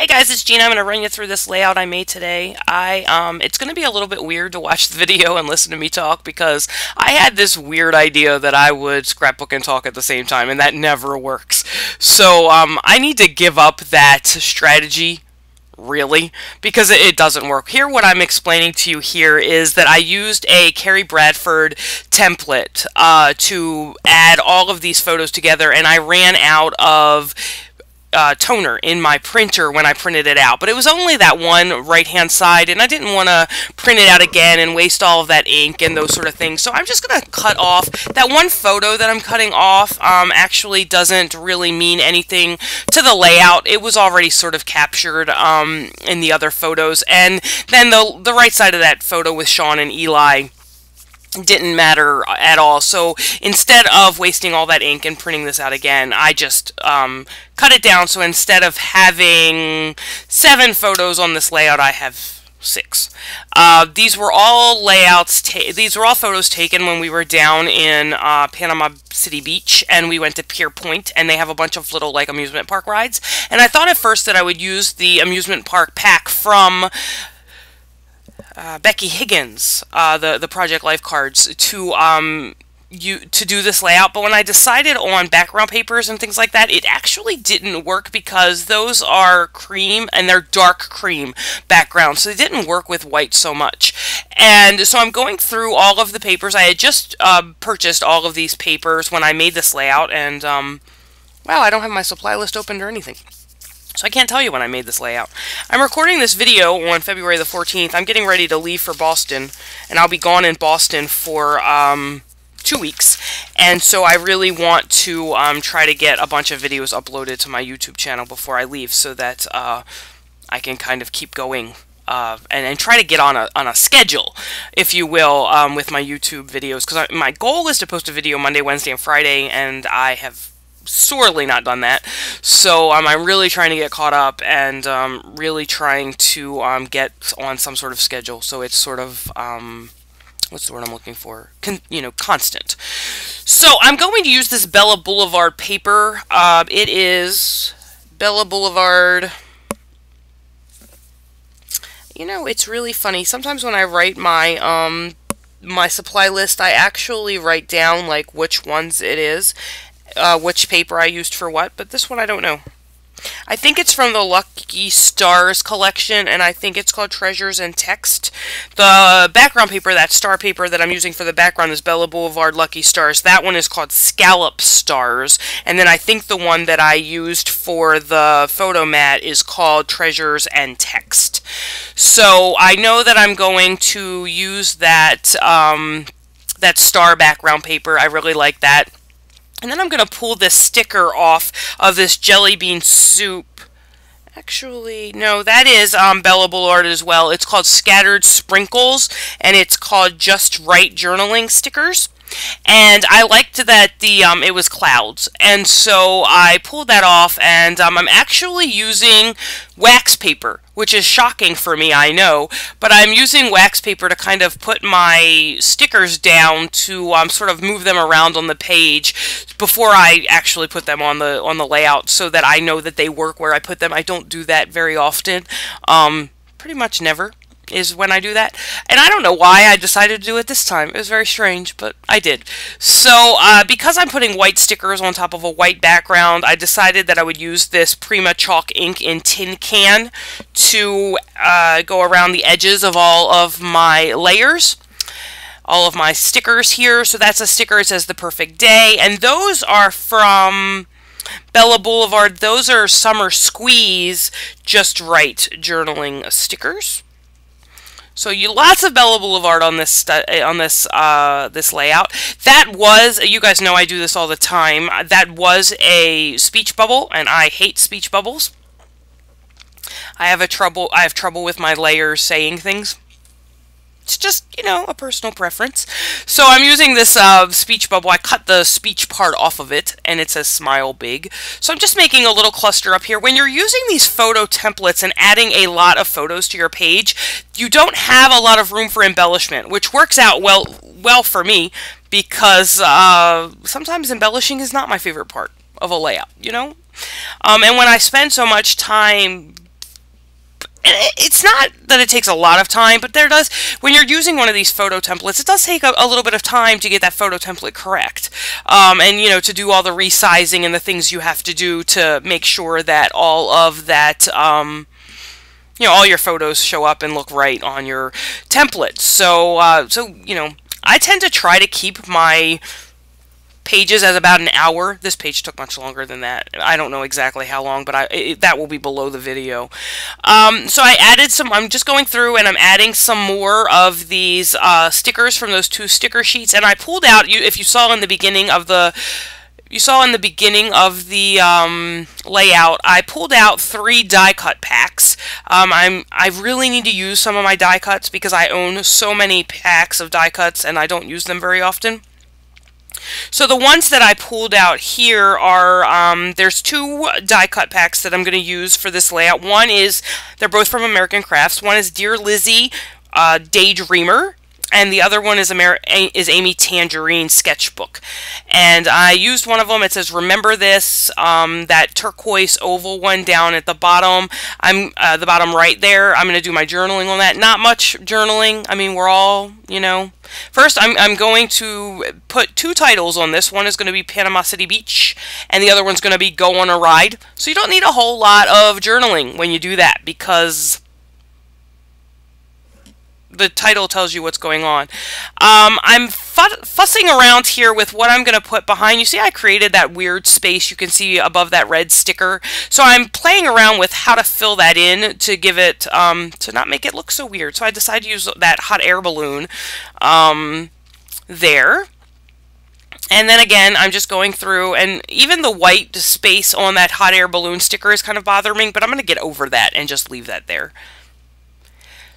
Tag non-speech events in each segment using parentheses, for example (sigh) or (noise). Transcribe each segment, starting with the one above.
Hey guys, it's Gina. I'm going to run you through this layout I made today. I um, It's going to be a little bit weird to watch the video and listen to me talk because I had this weird idea that I would scrapbook and talk at the same time, and that never works. So um, I need to give up that strategy really because it doesn't work. Here what I'm explaining to you here is that I used a Kerri Bradford template uh, to add all of these photos together and I ran out of uh, toner in my printer when I printed it out, but it was only that one right hand side, and I didn't want to print it out again and waste all of that ink and those sort of things. So I'm just going to cut off that one photo that I'm cutting off. Um, actually, doesn't really mean anything to the layout. It was already sort of captured um, in the other photos, and then the the right side of that photo with Sean and Eli didn't matter at all. So instead of wasting all that ink and printing this out again, I just um, cut it down. So instead of having seven photos on this layout, I have six. Uh, these were all layouts. these were all photos taken when we were down in uh, Panama City Beach, and we went to Pier Point, and they have a bunch of little like amusement park rides. And I thought at first that I would use the amusement park pack from uh, Becky Higgins, uh, the the Project Life cards, to um, you to do this layout. But when I decided on background papers and things like that, it actually didn't work because those are cream and they're dark cream backgrounds, so they didn't work with white so much. And so I'm going through all of the papers. I had just uh, purchased all of these papers when I made this layout, and um, wow, I don't have my supply list opened or anything. So I can't tell you when I made this layout. I'm recording this video on February the 14th. I'm getting ready to leave for Boston, and I'll be gone in Boston for um, two weeks. And so I really want to um, try to get a bunch of videos uploaded to my YouTube channel before I leave so that uh, I can kind of keep going uh, and, and, try to get on a, on a schedule, if you will, um, with my YouTube videos. Because my goal is to post a video Monday, Wednesday, and Friday, and I have sorely not done that. So um, I'm really trying to get caught up and um, really trying to um, get on some sort of schedule. So it's sort of um, what's the word I'm looking for? Con you know, constant. So I'm going to use this Bella Boulevard paper. Uh, it is Bella Boulevard. You know, it's really funny. Sometimes when I write my um my supply list, I actually write down like which ones it is, uh, which paper I used for what, but this one I don't know. I think it's from the Lucky Stars collection, and I think it's called Treasures and Text. The background paper, that star paper that I'm using for the background is Bella Boulevard Lucky Stars. That one is called Scallop Stars, and then I think the one that I used for the photo mat is called Treasures and Text. So I know that I'm going to use that, um, that star background paper. I really like that. And then I'm going to pull this sticker off of this Jillibean Soup. Actually, no, that is um, Bella as well. It's called Scattered Sprinkles, and it's called Just Right Journaling Stickers and I liked that the um, it was clouds, and so I pulled that off, and um, I'm actually using wax paper, which is shocking for me, I know, but I'm using wax paper to kind of put my stickers down to um, sort of move them around on the page before I actually put them on the on the layout, so that I know that they work where I put them. I don't do that very often, um, pretty much never is when I do that. And I don't know why I decided to do it this time. It was very strange, but I did. So, uh, because I'm putting white stickers on top of a white background, I decided that I would use this Prima Chalk ink in tin can to uh, go around the edges of all of my layers all of my stickers here. So that's a sticker. It says The Perfect Day. And those are from Bella Boulevard. Those are Summer Squeeze Just Right journaling stickers. So you lots of Bella Boulevard on this on this uh, this layout. That was you guys know I do this all the time. That was a speech bubble, and I hate speech bubbles. I have a trouble. I have trouble with my layers saying things. It's just, you know, a personal preference. So I'm using this uh, speech bubble. I cut the speech part off of it, and it says smile big. So I'm just making a little cluster up here. When you're using these photo templates and adding a lot of photos to your page, you don't have a lot of room for embellishment, which works out well, well for me because uh, sometimes embellishing is not my favorite part of a layout, you know? Um, and when I spend so much time it's not that it takes a lot of time, but there does, when you're using one of these photo templates, it does take a, a little bit of time to get that photo template correct. Um, and, you know, to do all the resizing and the things you have to do to make sure that all of that, um, you know, all your photos show up and look right on your template. So, uh, so, you know, I tend to try to keep my pages as about an hour. This page took much longer than that. I don't know exactly how long, but I it, that will be below the video. Um, so I added some, I'm just going through and I'm adding some more of these uh, stickers from those two sticker sheets. And I pulled out, you if you saw in the beginning of the you saw in the beginning of the um, layout, I pulled out three die cut packs. Um, I'm I really need to use some of my die cuts because I own so many packs of die cuts and I don't use them very often. So the ones that I pulled out here are, um, there's two die cut packs that I'm going to use for this layout. One is, they're both from American Crafts. One is Dear Lizzy uh, Daydreamer, and the other one is Amer is Amy Tangerine sketchbook. And I used one of them. It says "Remember this." Um, that turquoise oval one down at the bottom. I'm uh, the bottom right there. I'm going to do my journaling on that. Not much journaling. I mean, we're all you know. First, I'm I'm going to put two titles on this. One is going to be Panama City Beach, and the other one's going to be Go on a Ride. So you don't need a whole lot of journaling when you do that because the title tells you what's going on. Um, I'm fussing around here with what I'm going to put behind. You see I created that weird space you can see above that red sticker. So I'm playing around with how to fill that in to give it, um, to not make it look so weird. So I decided to use that hot air balloon um, there. And then again, I'm just going through, and even the white space on that hot air balloon sticker is kind of bothering me, but I'm going to get over that and just leave that there.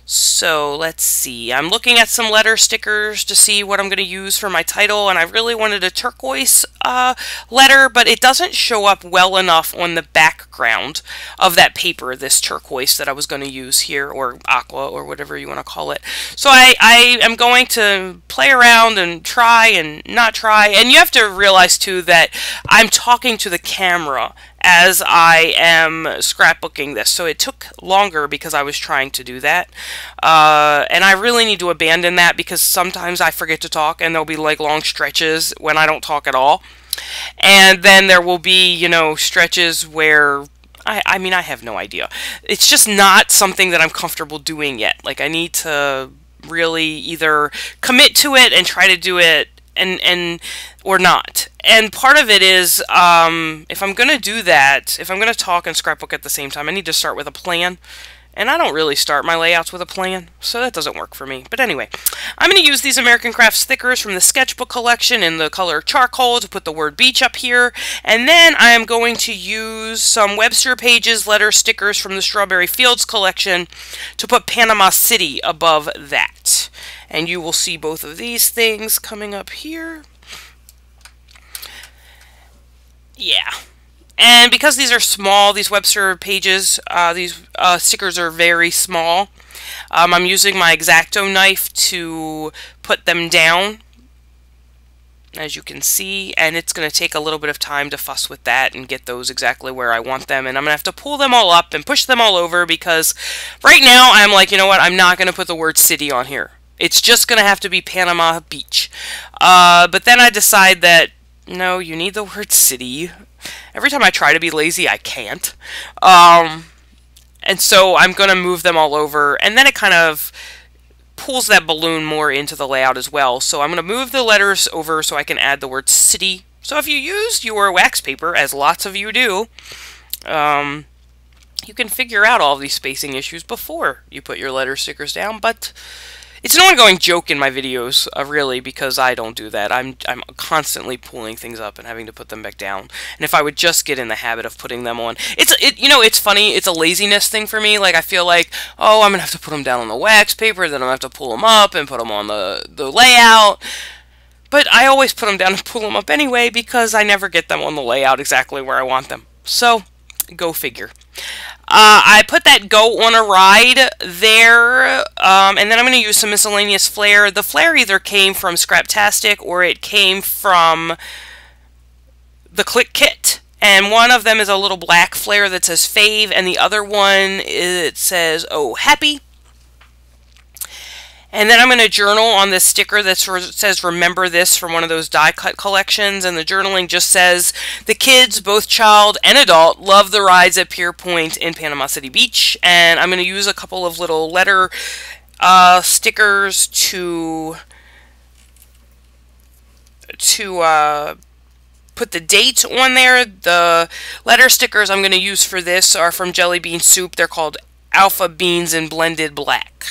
So let's see. I'm looking at some letter stickers to see what I'm going to use for my title, and I really wanted a turquoise uh, letter, but it doesn't show up well enough on the background of that paper, this turquoise that I was going to use here, or aqua, or whatever you want to call it. So I, I am going to play around and try and not try, and you have to realize too that I'm talking to the camera as I am scrapbooking this. So it took longer because I was trying to do that. Uh, and I really need to abandon that because sometimes I forget to talk and there'll be like long stretches when I don't talk at all. And then there will be, you know, stretches where I, I mean, I have no idea. It's just not something that I'm comfortable doing yet. Like, I need to really either commit to it and try to do it and and or not. And part of it is um, if I'm going to do that, if I'm going to talk and scrapbook at the same time, I need to start with a plan. And I don't really start my layouts with a plan, so that doesn't work for me. But anyway, I'm going to use these American Crafts stickers from the sketchbook collection in the color charcoal to put the word beach up here. And then I am going to use some Webster Pages letter stickers from the Strawberry Fields collection to put Panama City above that. And you will see both of these things coming up here. Yeah. And because these are small, these Webster pages, uh, these uh, stickers are very small, um, I'm using my X-Acto knife to put them down, as you can see, and it's going to take a little bit of time to fuss with that and get those exactly where I want them, and I'm going to have to pull them all up and push them all over because right now I'm like, you know what, I'm not going to put the word city on here. It's just going to have to be Panama Beach. Uh, but then I decide that no, you need the word city. Every time I try to be lazy, I can't. Um, and so I'm going to move them all over, and then it kind of pulls that balloon more into the layout as well. So I'm going to move the letters over so I can add the word city. So if you use your wax paper, as lots of you do, um, you can figure out all these spacing issues before you put your letter stickers down, but it's an ongoing joke in my videos, uh, really, because I don't do that. I'm I'm constantly pulling things up and having to put them back down. And if I would just get in the habit of putting them on, it's it you know it's funny. It's a laziness thing for me. Like I feel like oh I'm gonna have to put them down on the wax paper, then I'm gonna have to pull them up and put them on the the layout. But I always put them down and pull them up anyway because I never get them on the layout exactly where I want them. So, go figure. Uh, I put that go on a ride there, um, and then I'm going to use some miscellaneous flair. The flair either came from Scraptastic or it came from the Clique Kit, And one of them is a little black flare that says fave, and the other one it says oh happy. And then I'm going to journal on this sticker that says remember this from one of those die cut collections. And the journaling just says the kids, both child and adult, love the rides at Pier Point in Panama City Beach. And I'm going to use a couple of little letter uh, stickers to to uh, put the date on there. The letter stickers I'm going to use for this are from Jillibean Soup. They're called Alpha Beans and Blended Black.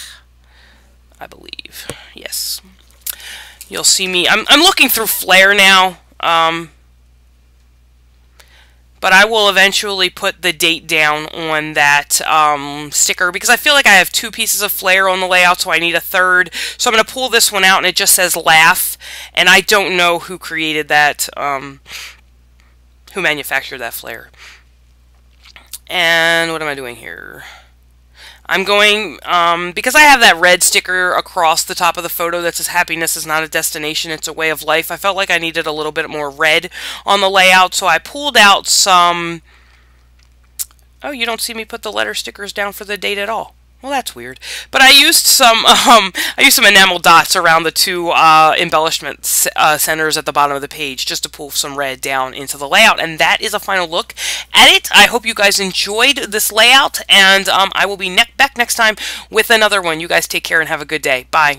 I believe. Yes. You'll see me. I'm, I'm looking through Flair now. Um, but I will eventually put the date down on that um, sticker because I feel like I have two pieces of Flair on the layout, so I need a third. So I'm going to pull this one out, and it just says laugh, and I don't know who created that, um, who manufactured that Flair. And what am I doing here? I'm going, um, because I have that red sticker across the top of the photo that says happiness is not a destination, it's a way of life. I felt like I needed a little bit more red on the layout, so I pulled out some, oh, you don't see me put the letter stickers down for the date at all. Well, that's weird. But I used some (laughs) um, I used some enamel dots around the two uh, embellishment uh, centers at the bottom of the page just to pull some red down into the layout. And that is a final look at it. I hope you guys enjoyed this layout, and um, I will be ne back next time with another one. You guys take care and have a good day. Bye.